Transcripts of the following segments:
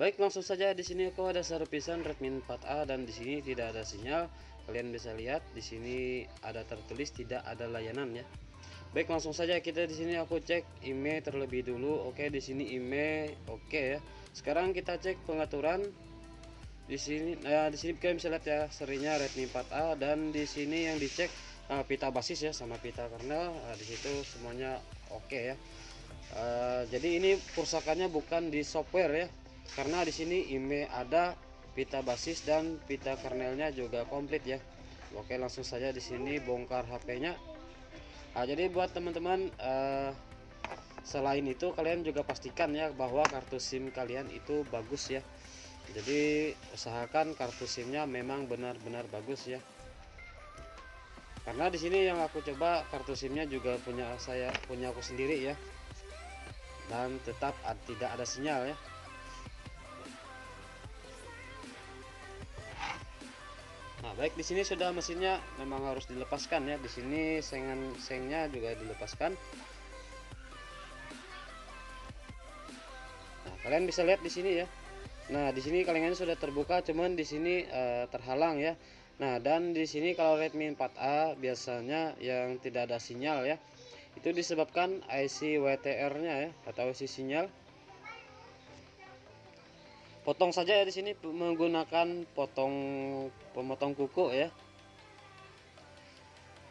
Baik, langsung saja di sini aku ada servisan Redmi 4A dan di sini tidak ada sinyal. Kalian bisa lihat di sini ada tertulis tidak ada layanan ya. Baik, langsung saja kita di sini aku cek email terlebih dulu. Oke, di sini email oke ya. Sekarang kita cek pengaturan di sini nah di sini kalian bisa lihat ya serinya Redmi 4A dan di sini yang dicek uh, pita basis ya sama pita kernel uh, di situ semuanya oke ya uh, jadi ini kerusakannya bukan di software ya karena di sini IMEI ada pita basis dan pita kernelnya juga komplit ya. Oke langsung saja di sini bongkar HP-nya nah, jadi buat teman-teman uh, selain itu kalian juga pastikan ya bahwa kartu SIM kalian itu bagus ya. Jadi usahakan kartu SIM-nya memang benar-benar bagus ya. Karena di sini yang aku coba kartu SIM-nya juga punya saya punya aku sendiri ya. Dan tetap tidak ada sinyal ya baik di sini sudah mesinnya memang harus dilepaskan ya. Di sini sengan sengnya juga dilepaskan. Nah, kalian bisa lihat di sini ya. Nah, di sini kalengannya sudah terbuka, cuman di sini uh, terhalang ya. Nah, dan di sini kalau Redmi 4A biasanya yang tidak ada sinyal ya. Itu disebabkan IC WTR-nya ya atau IC sinyal potong saja ya di sini menggunakan potong pemotong kuku ya.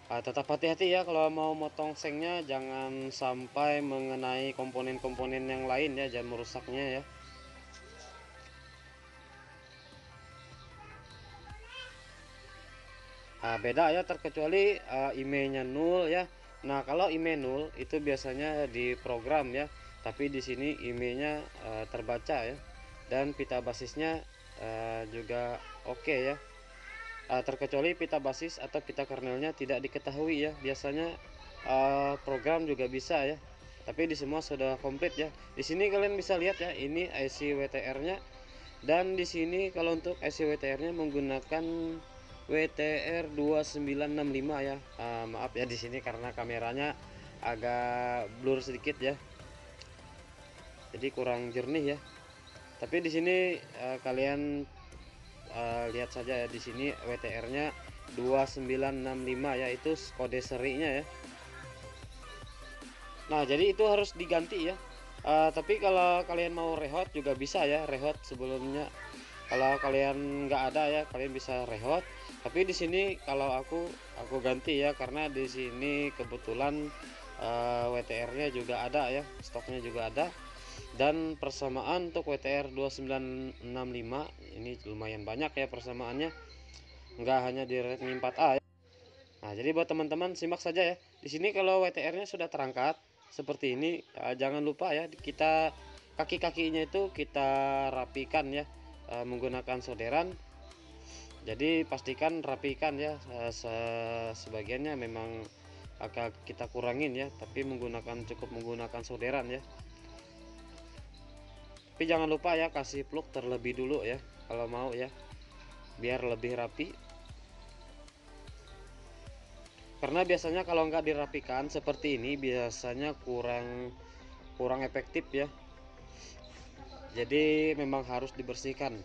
Nah, tetap hati-hati ya kalau mau motong sengnya jangan sampai mengenai komponen-komponen yang lain ya jangan merusaknya ya. Nah, beda ya terkecuali uh, emailnya nul ya. Nah kalau email nul itu biasanya di program ya. Tapi di sini emailnya uh, terbaca ya dan pita basisnya uh, juga oke okay ya. Uh, terkecuali pita basis atau pita kernelnya tidak diketahui ya. Biasanya uh, program juga bisa ya. Tapi di semua sudah komplit ya. Di sini kalian bisa lihat ya ini IC WTR nya dan di sini kalau untuk IC WTR nya menggunakan WTR 2965 ya. Uh, maaf ya di sini karena kameranya agak blur sedikit ya. Jadi kurang jernih ya tapi di sini uh, kalian uh, lihat saja ya di sini WTR-nya 2965 ya itu kode serinya ya. Nah jadi itu harus diganti ya. Uh, tapi kalau kalian mau rehot juga bisa ya rehot sebelumnya. Kalau kalian nggak ada ya kalian bisa rehot. Tapi di sini kalau aku aku ganti ya karena di sini kebetulan uh, WTR-nya juga ada ya stoknya juga ada dan persamaan untuk WTR 2965 ini lumayan banyak ya persamaannya enggak hanya di Redmi 4A ya. Nah, jadi buat teman-teman simak saja ya. Di sini kalau WTR-nya sudah terangkat seperti ini, ya, jangan lupa ya kita kaki-kakinya itu kita rapikan ya e, menggunakan solderan. Jadi pastikan rapikan ya e, se sebagiannya memang agak kita kurangin ya, tapi menggunakan cukup menggunakan solderan ya tapi jangan lupa ya kasih plug terlebih dulu ya kalau mau ya. Biar lebih rapi. Karena biasanya kalau nggak dirapikan seperti ini biasanya kurang kurang efektif ya. Jadi memang harus dibersihkan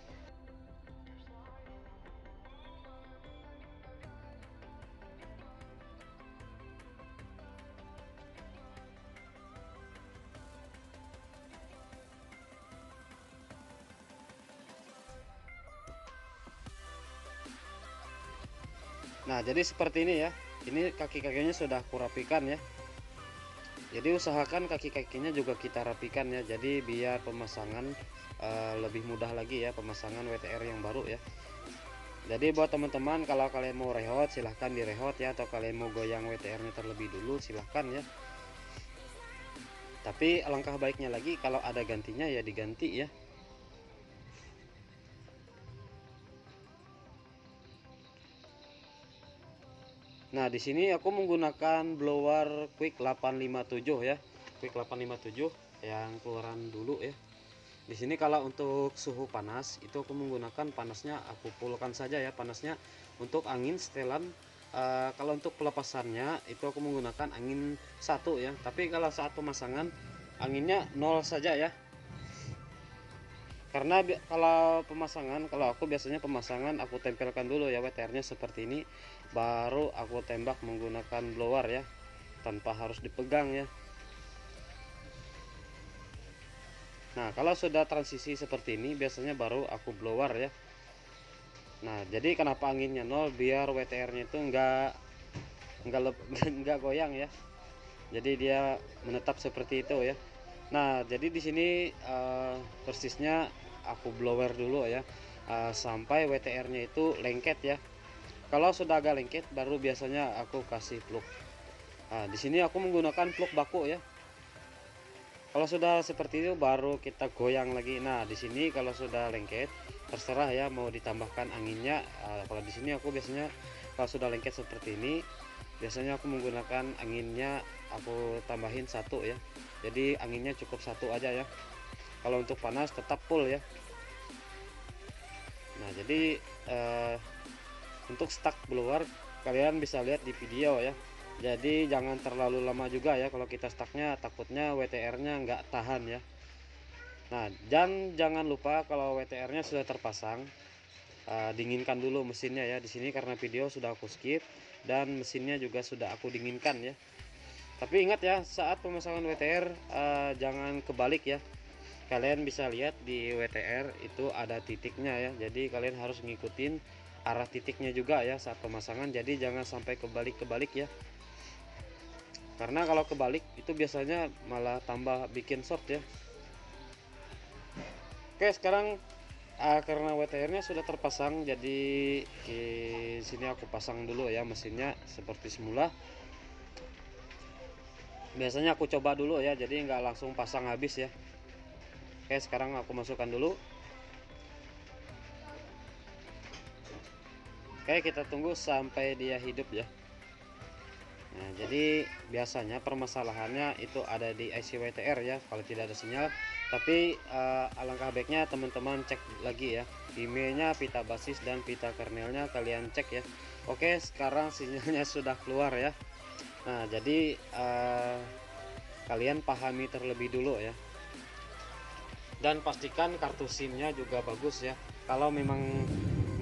Nah jadi seperti ini ya. Ini kaki-kakinya sudah kurapikan ya. Jadi usahakan kaki-kakinya juga kita rapikan ya. Jadi biar pemasangan uh, lebih mudah lagi ya pemasangan WTR yang baru ya. Jadi buat teman-teman kalau kalian mau rehot silahkan direhot ya. Atau kalian mau goyang WTR nya terlebih dulu silahkan ya. Tapi alangkah baiknya lagi kalau ada gantinya ya diganti ya Nah, di sini aku menggunakan blower Quick 857 ya. Quick 857 yang keluaran dulu ya. Di sini kalau untuk suhu panas itu aku menggunakan panasnya aku pulkan saja ya panasnya untuk angin setelan uh, kalau untuk pelepasannya itu aku menggunakan angin satu ya. Tapi kalau saat pemasangan anginnya nol saja ya. Karena kalau pemasangan kalau aku biasanya pemasangan aku tempelkan dulu ya WTR nya seperti ini baru aku tembak menggunakan blower ya tanpa harus dipegang ya. Nah kalau sudah transisi seperti ini biasanya baru aku blower ya. Nah jadi kenapa anginnya nol? Biar WTR nya itu enggak enggak enggak goyang ya. Jadi dia menetap seperti itu ya. Nah jadi di sini uh, persisnya aku blower dulu ya. Uh, sampai WTR nya itu lengket ya. Kalau sudah agak lengket baru biasanya aku kasih plug. Nah, di sini aku menggunakan plug baku ya. Kalau sudah seperti itu baru kita goyang lagi. Nah di sini kalau sudah lengket terserah ya mau ditambahkan anginnya. Uh, kalau di sini aku biasanya kalau sudah lengket seperti ini biasanya aku menggunakan anginnya aku tambahin satu ya. Jadi anginnya cukup satu aja ya kalau untuk panas tetap full ya. Nah jadi eh, untuk stuck blower kalian bisa lihat di video ya. Jadi jangan terlalu lama juga ya kalau kita stucknya. Takutnya WTR nya nggak tahan ya. Nah dan jangan lupa kalau WTR nya sudah terpasang uh, dinginkan dulu mesinnya ya di sini karena video sudah aku skip dan mesinnya juga sudah aku dinginkan ya. Tapi ingat ya saat pemasangan WTR uh, eh, jangan kebalik ya kalian bisa lihat di WTR itu ada titiknya ya. Jadi kalian harus ngikutin arah titiknya juga ya saat pemasangan. Jadi jangan sampai kebalik-kebalik ya. Karena kalau kebalik itu biasanya malah tambah bikin short ya. Oke sekarang uh, karena WTR nya sudah terpasang jadi di sini aku pasang dulu ya mesinnya seperti semula. Biasanya aku coba dulu ya jadi nggak langsung pasang habis ya Oke sekarang aku masukkan dulu. Oke kita tunggu sampai dia hidup ya. Nah jadi biasanya permasalahannya itu ada di IC WTR ya kalau tidak ada sinyal. Tapi uh, alangkah baiknya teman-teman cek lagi ya. Emailnya pita basis dan pita kernelnya kalian cek ya. Oke sekarang sinyalnya sudah keluar ya. Nah jadi uh, kalian pahami terlebih dulu ya dan pastikan kartu SIM-nya juga bagus ya. Kalau memang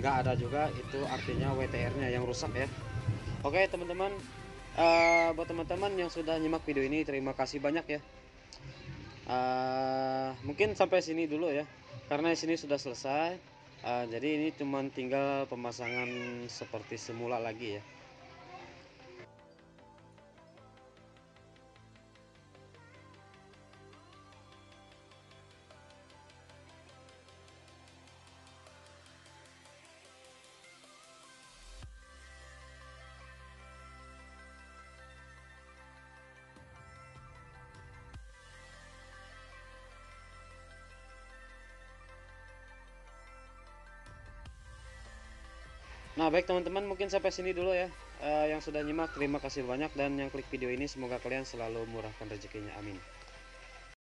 nggak ada juga itu artinya WTR-nya yang rusak ya. Oke teman-teman. Uh, buat teman-teman yang sudah nyimak video ini terima kasih banyak ya. Uh, mungkin sampai sini dulu ya. Karena sini sudah selesai. Uh, jadi ini cuma tinggal pemasangan seperti semula lagi ya Nah baik teman-teman mungkin sampai sini dulu ya uh, Yang sudah nyimak. Terima kasih banyak Dan yang klik video ini semoga kalian selalu murahkan rezekinya. Amin